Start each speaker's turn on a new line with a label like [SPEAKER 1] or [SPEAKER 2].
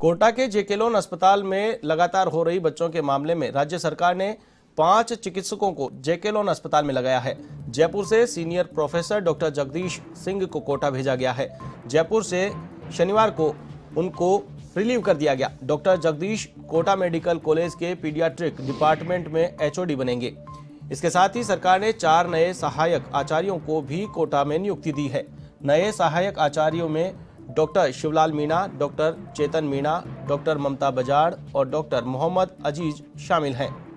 [SPEAKER 1] कोटा के जेकेलोन अस्पताल में लगातार हो रही बच्चों के मामले में राज्य सरकार ने पाँच चिकित्सकों को जेकेलोन अस्पताल में लगाया है। जयपुर से senior professor doctor Jagdish Singh को कोटा भेजा गया है। जयपुर से शनिवार को उनको रिलीव कर दिया गया। Doctor Jagdish Kota medical college के पीडियाट्रिक डिपार्टमेंट में एचओडी बनेंगे। इसके साथ ही सरकार ने चार नए सहायक आचार्यों को भी कोटा में नियुक्ति दी है। नए सहायक आचार्यों में doctor Shivlal Meena, doctor Chetan Meena, doctor Mamta Bajad और डॉक्टर मोहम्मद अज़ीज़ शामिल हैं।